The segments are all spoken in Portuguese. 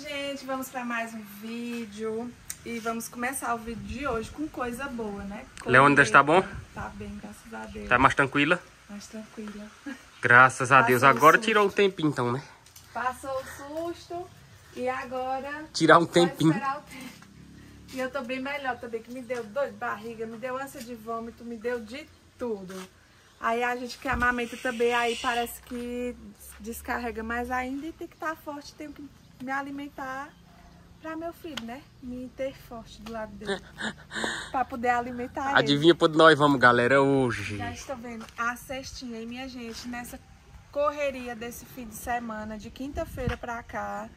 gente, vamos para mais um vídeo e vamos começar o vídeo de hoje com coisa boa, né? Leônidas tá bom? Tá bem, graças a Deus. Tá mais tranquila? Mais tranquila. Graças a Passou Deus. Agora tirou um tempinho então, né? Passou o susto e agora Tirar um tempinho. esperar o tempo. E eu tô bem melhor também, que me deu dor de barriga, me deu ânsia de vômito, me deu de tudo. Aí a gente que amamenta também, aí parece que descarrega mais ainda e tem que estar forte, tenho que me alimentar pra meu filho, né? Me ter forte do lado dele. pra poder alimentar ele. Adivinha por onde nós vamos, galera, hoje. Já estou vendo a cestinha, e minha gente, nessa correria desse fim de semana, de quinta-feira pra cá,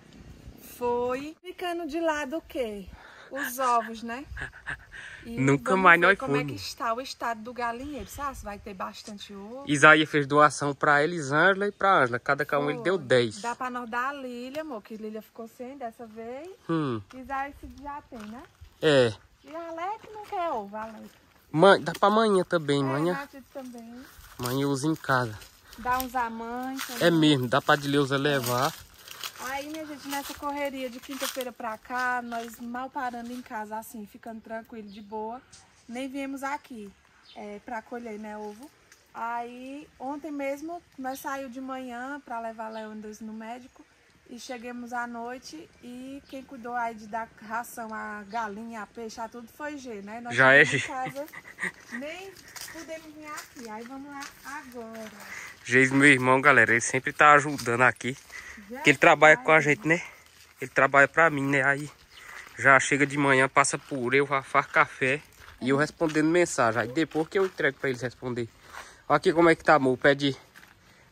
foi ficando de lado o quê? Os ovos, né? E Nunca mais nós como é fomos. que está o estado do galinheiro, sabe? Vai ter bastante ovo. Isaías fez doação pra Elisângela e pra Ângela. Cada um ele deu Foi. 10. Dá pra nós dar a Lília, amor, que Lília ficou sem dessa vez. Hum, Isaías já tem, né? é. E a Alec não quer ovo, Alec. Mãe, dá pra amanhã também, É, manhã. Também. Manhã usa em casa. Dá uns a mãe também. É mesmo, dá pra Dileuza levar. Aí, minha gente, nessa correria de quinta-feira pra cá, nós mal parando em casa, assim, ficando tranquilo, de boa. Nem viemos aqui é, pra colher, né, ovo. Aí, ontem mesmo, nós saímos de manhã pra levar Leônidas no médico. E chegamos à noite e quem cuidou aí de dar ração a galinha, a peixe, a tudo foi G, né? Nós Já é G. casa, nem pudemos vir aqui. Aí vamos lá agora. Geis, meu irmão, galera, ele sempre tá ajudando aqui. Que ele trabalha com a gente, né? Ele trabalha pra mim, né? Aí já chega de manhã, passa por eu, faz café e eu respondendo mensagem. Aí depois que eu entrego pra eles responder. Olha aqui como é que tá, amor. O pé de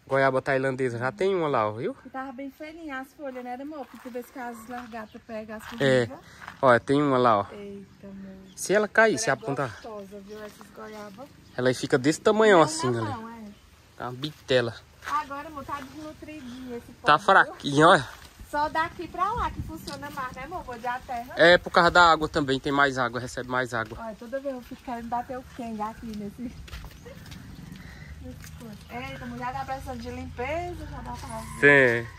goiaba tailandesa. Já tem uma lá, ó, viu? E tava bem feirinha as folhas, né, amor? Pra tu ver se as largatas pegam as É. folhas. Olha, tem uma lá, ó. Eita, amor. Se ela cair, se é apontar, gostosa, viu, essas goiabas. Ela fica desse tamanhão Não, assim, não, galera. é. Tá uma bitela. Agora, amor, tá desnutridinho esse Tá fraquinho, olha. Só daqui pra lá que funciona mais, né, amor? Vou de a terra. É por causa da água também, tem mais água, recebe mais água. Olha, toda vez eu fico querendo bater o quenga aqui nesse... Eita, mulher tá precisando de limpeza, já dá pra ver. Sim.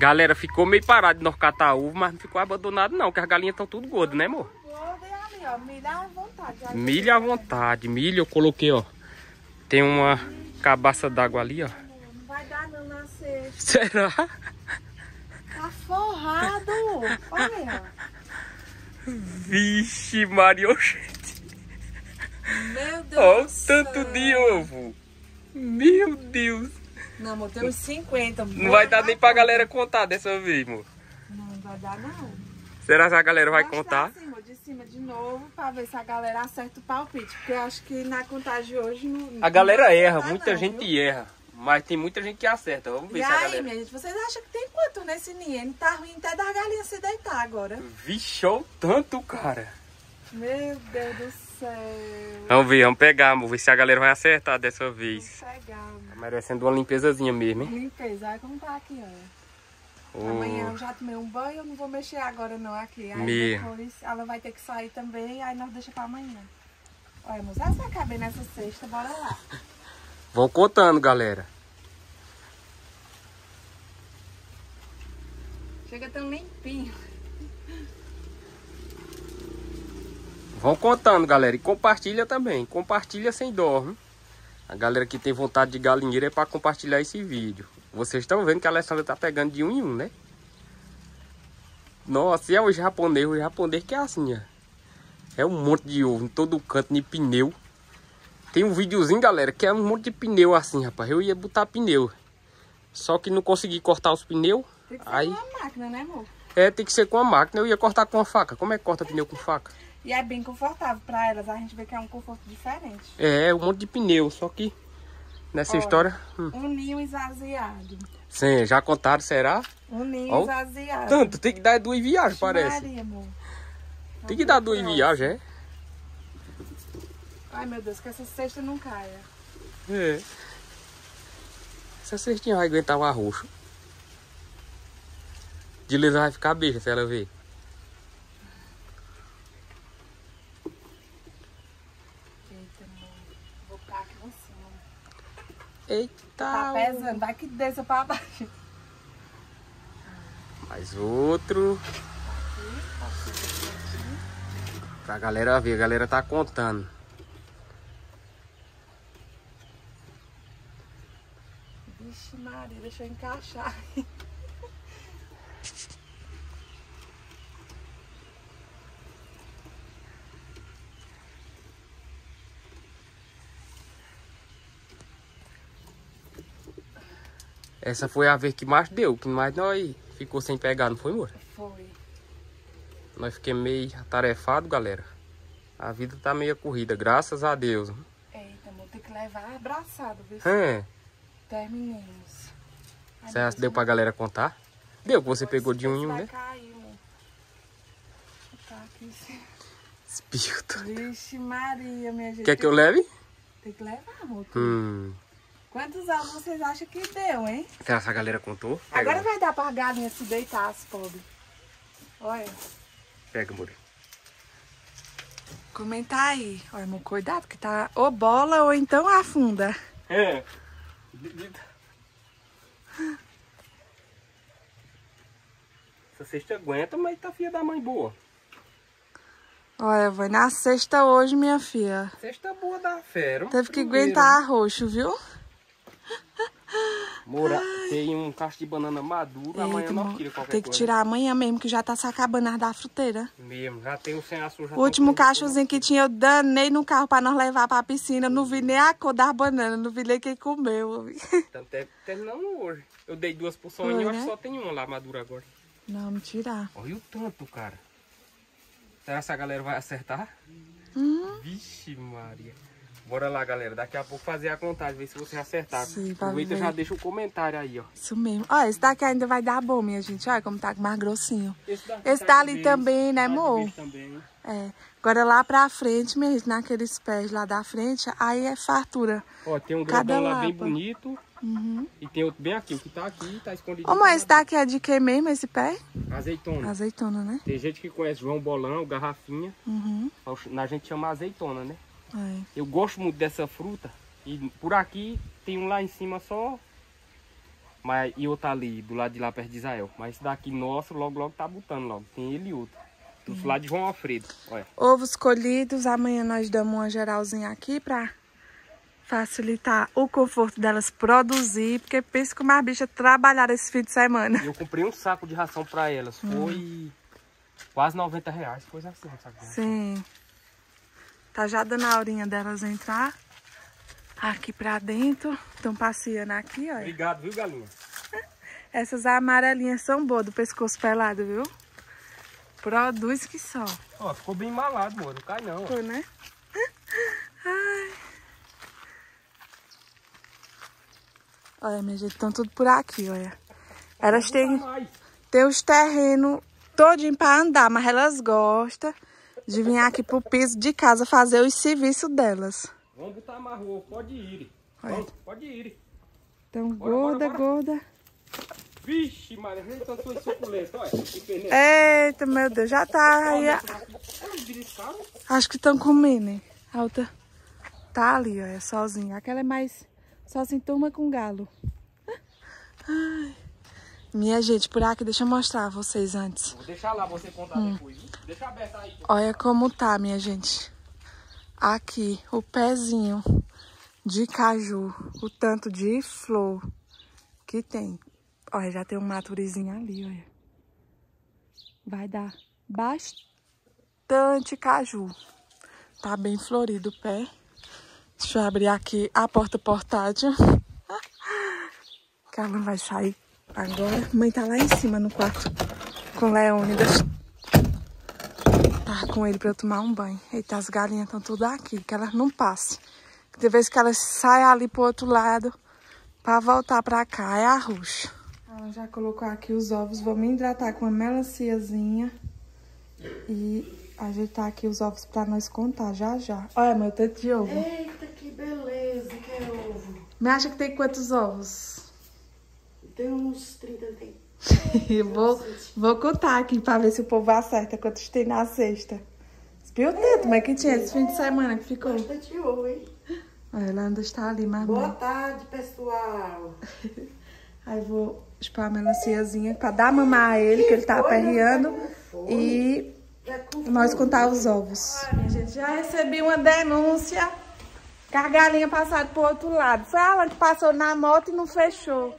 Galera, ficou meio parado de nós catar uva, mas não ficou abandonado não, porque as galinhas estão tudo gordas, né, amor? Ó, milho à vontade. Milho à vontade. Milho eu coloquei, ó. Tem uma cabaça d'água ali, ó. Não vai dar não na. Será? Tá forrado. Olha. Vixe, Maria. Meu Deus Olha o tanto de ovo. Meu Deus. Não, amor, tem uns 50. Não vai dar nem pra galera contar dessa vez, amor. Não, não vai dar não. Será que a galera vai contar? Cima de novo, pra ver se a galera acerta o palpite. Porque eu acho que na contagem de hoje não. A galera erra, muita não, gente viu? erra. Mas tem muita gente que acerta. Vamos ver E se a aí, galera. minha gente, vocês acham que tem quanto nesse ninho? Tá ruim até das galinhas se deitar agora. Vixe, o tanto, cara. Meu Deus do céu. Vamos ver, vamos pegar, amor. Ver se a galera vai acertar dessa vez. Vou pegar, amor. Tá merecendo uma limpezazinha mesmo, hein? Limpeza, olha como tá aqui, olha. Ô, Amanhã eu já tomei um banho, eu não vou mexer agora não aqui. Aí Mesmo. depois ela vai ter que sair também, aí nós deixa pra amanhã. Olha, moça, essa vai caber nessa sexta, bora lá. Vão contando, galera. Chega tão limpinho. Vão contando, galera. E compartilha também. Compartilha sem dó. viu? A galera que tem vontade de galinheiro é pra compartilhar esse vídeo. Vocês estão vendo que a Alessandra tá pegando de um em um, né? Nossa, e é o japonês. O japonês que é assim, ó. É um monte de ovo em todo canto, de pneu. Tem um videozinho, galera, que é um monte de pneu assim, rapaz. Eu ia botar pneu. Só que não consegui cortar os pneus. Tem que ser Aí, uma máquina, né, amor? é, tem que ser com a máquina. Eu ia cortar com a faca. Como é que corta pneu com faca? E é bem confortável pra elas, a gente vê que é um conforto diferente. É, um monte de pneu, só que nessa Olha. história. hum, Um ninho esvaziado. Sim, já contaram, será? Um ninho Ó, esvaziado. Tanto, tem que dar duas viagens, parece. Maria, amor. Tem que dar duas viagens, é? Ai, meu Deus, que essa cesta não caia. É. Essa cestinha vai aguentar o arroxo. Dileza vai ficar beija se ela ver. Eita, amor. Vou ficar aqui em cima. Eita! Tá pesando, vai que desça pra baixo. Mais outro. Pra galera ver, a galera tá contando. Vixe Maria, deixa eu encaixar. Essa foi a vez que mais deu, que mais nós ficou sem pegar, não foi, amor? Foi. Nós fiquemos meio atarefados, galera. A vida tá meio corrida, graças a Deus. Eita, vou ter que levar abraçado, viu? É. Terminemos. Ai, Você meu deu Deus, pra galera contar? Deu, que você pegou de um em um, né? cair, amor. Tá aqui. sim. Espírito. Vixe Maria, minha gente. Quer que eu leve? Tem que levar, amor. Hum. Quantos anos vocês acham que deu, hein? Será que essa galera contou? Pega, Agora vai dar pra galinha se deitar, as pobres. Olha. Pega, amor. Comenta aí. Olha, amor, cuidado que tá ou bola ou então afunda. É. Essa cesta aguenta, mas tá filha da mãe boa. Olha, vai na sexta hoje, minha filha. Cesta boa da fera. Teve que Primeiro. aguentar roxo, viu? Mora, tem um cacho de banana maduro, amanhã Eita, nós amor, tira qualquer tem que coisa. tirar amanhã mesmo, que já tá se acabando as da fruteira. Mesmo, já tem um sem açúcar. O último cachozinho que tinha, eu danei no carro pra nós levar pra piscina. Não vi nem a cor das bananas, não vi nem quem comeu. Tanto é terminando hoje. Eu dei duas porções e eu acho né? que só tem uma lá madura agora. Não, me tirar. Olha o tanto, cara. Será que essa galera vai acertar? Hum. Vixe, Maria. Bora lá, galera. Daqui a pouco fazer a contagem, ver se você acertar. Sim, pra Aproveita e ver. já deixa o comentário aí, ó. Isso mesmo. Olha, esse daqui ainda vai dar bom, minha gente. Olha como tá mais grossinho. Esse, daqui Esse tá tá ali vez, também, né, tá amor? também. É. Agora lá pra frente, minha gente, naqueles pés lá da frente, aí é fartura. Ó, tem um grandão lá bem bonito. Uhum. E tem outro bem aqui. O que tá aqui tá escondido. Ô, mãe, esse daqui é de que mesmo, esse pé? Azeitona. Azeitona, né? Tem gente que conhece João Bolão, Garrafinha. Uhum. A gente chama azeitona, né? É. Eu gosto muito dessa fruta. E por aqui tem um lá em cima só. Mas, e outro ali, do lado de lá perto de Israel. Mas esse daqui nosso, logo logo tá botando logo. Tem ele e outro. Do lado de João Alfredo. Olha. Ovos colhidos, amanhã nós damos uma geralzinha aqui pra facilitar o conforto delas produzir, porque pensa como as bichas trabalharam esse fim de semana. Eu comprei um saco de ração pra elas. Foi quase 90 reais, coisa assim, um saco de ração. Tá já dando a horinha delas entrar aqui pra dentro. Estão passeando aqui, olha. Obrigado, viu, galinha? Essas amarelinhas são boas do pescoço pelado, viu? Produz que só. Ó, ficou bem malado, amor. Não cai não. Foi, né? Ai. Olha, minha gente, estão tudo por aqui, olha. Elas têm, têm os terrenos todinho pra andar, mas elas gostam de vir aqui pro piso de casa fazer os serviços delas. Vamos botar rua. Pode ir. Vamos, pode ir. Então, Bora, gorda, bora, gorda. Vixe, Maria, veja tanto foi suculento. Olha. Eita, meu Deus, já tá aí. a-. Acho que estão comendo, hein? A outra tá ali, ó, é sozinha. Aquela é mais sozinha, turma com galo. Ai. Minha gente, por aqui, deixa eu mostrar a vocês antes. Vou deixar lá você contar Hum. depois. Deixa aberto aí. Olha como tá, minha gente. Aqui, o pezinho de caju, o tanto de flor que tem. Olha, já tem um maturizinho ali, olha. Vai dar bastante caju. Tá bem florido o pé. Deixa eu abrir aqui a porta portátil. Que ela não vai sair agora. Mãe tá lá em cima no quarto com Leônidas tá com ele pra eu tomar um banho. Eita, as galinhas estão tudo aqui, que elas não passem. De vez que elas saem ali pro outro lado pra voltar pra cá, é a ruxa. Ela já colocou aqui os ovos, vamos hidratar com uma melanciazinha e ajeitar aqui os ovos pra nós contar já já. Olha, meu tanto de ovo. Eita, que beleza, que é ovo. Me acha que tem quantos ovos? Tem uns 30, tem. Eu vou, vou contar aqui pra ver se o povo acerta quantos tem na sexta. Viu tanto, mas que tinha esse fim de semana que ficou. Bastante ovo, hein? Olha, ela ainda está ali, mas Boa bem. tarde, pessoal. Aí vou pôr a melanciazinha pra dar mamar a ele, que ele tá aperreando. E nós contar os ovos. Ah, minha gente, já recebi uma denúncia que a galinha passaram pro outro lado. Foi ela que passou na moto e não fechou.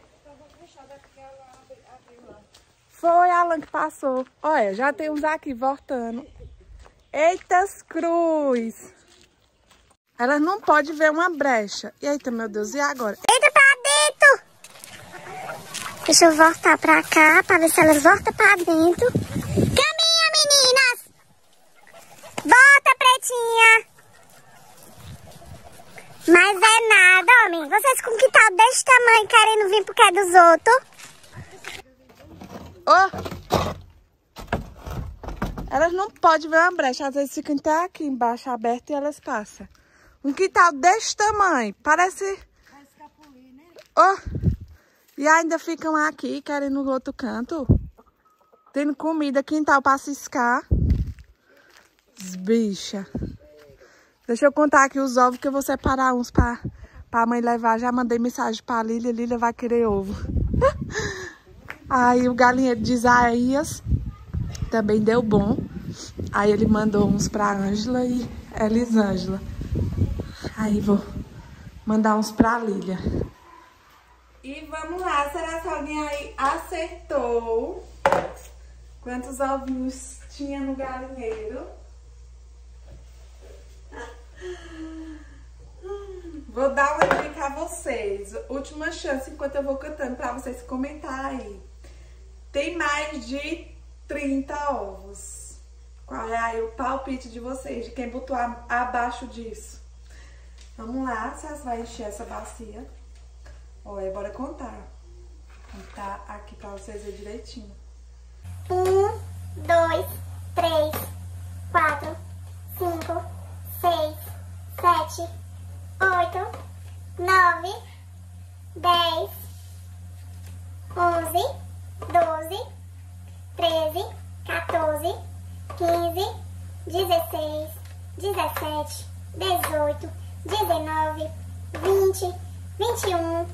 Foi Alan que passou. Olha, já tem uns aqui voltando. Eitas cruz! Elas não podem ver uma brecha. Eita, meu Deus, e agora? Eita, pra dentro! Deixa eu voltar pra cá, pra ver se elas voltam pra dentro. Caminha, meninas! Volta, pretinha! Mas é nada, homem. Vocês com que tal desse tamanho querendo vir porque é dos outros? Oh! Elas não podem ver uma brecha. Às vezes ficam até aqui embaixo aberto e elas passam. Um quintal deste tamanho. Parece... Oh! E ainda ficam aqui querendo no outro canto. Tendo comida, quintal pra ciscar. Bicha. Deixa eu contar aqui os ovos que eu vou separar uns pra, pra mãe levar. Já mandei mensagem pra Lília. Lília vai querer ovo. Aí o galinheiro de Isaías também deu bom. Aí ele mandou uns pra Ângela e Elisângela. Aí vou mandar uns pra Lília. E vamos lá, será que alguém aí acertou quantos ovinhos tinha no galinheiro? Vou dar uma dica a vocês. Última chance enquanto eu vou cantando pra vocês comentarem aí. Tem mais de 30 ovos. Qual é aí o palpite de vocês? De quem botou abaixo disso? Vamos lá, vocês vão encher essa bacia. Olha, bora contar. Contar aqui pra vocês verem direitinho. Um, dois, três, quatro, cinco, seis, sete, oito, nove, dez, onze, doze, treze, 14, 15, 16, 17, 18, 19, 20, 21,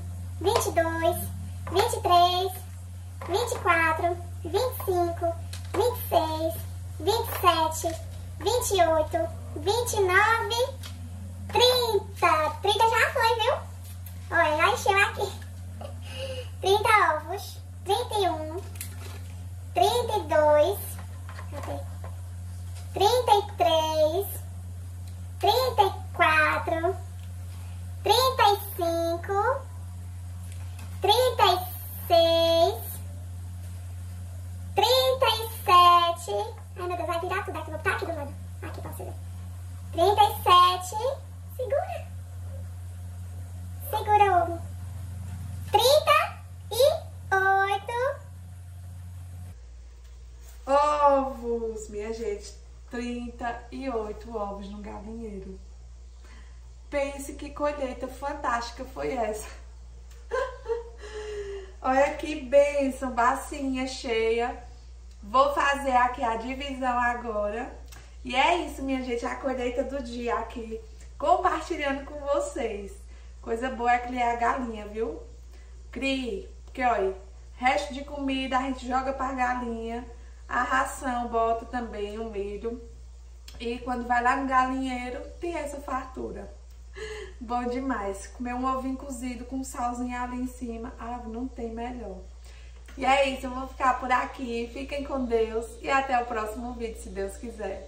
22, 23, 24, 25, 26, 27, 28, 29, 30. 30 já foi, viu? Olha, já encheu aqui. 30 ovos, 31, 32, cadê? 33, 34, 35, 36, 37. Ai, meu Deus, vai virar tudo aqui. Vou aqui do lado. Aqui pra você ver. 37. Segura. Segura o ovo. 38. Minha gente. 38 ovos no galinheiro. Pense que colheita fantástica foi essa. Olha que bênção, bacinha cheia. Vou fazer aqui a divisão agora. E é isso, minha gente, a colheita do dia aqui, compartilhando com vocês. Coisa boa é criar galinha, viu? Crie, porque olha, resto de comida a gente joga para galinha. A ração bota também o milho. E quando vai lá no galinheiro, tem essa fartura. Bom demais. Comer um ovinho cozido com salzinho ali em cima. Ah, não tem melhor. E é isso, eu vou ficar por aqui. Fiquem com Deus e até o próximo vídeo, se Deus quiser.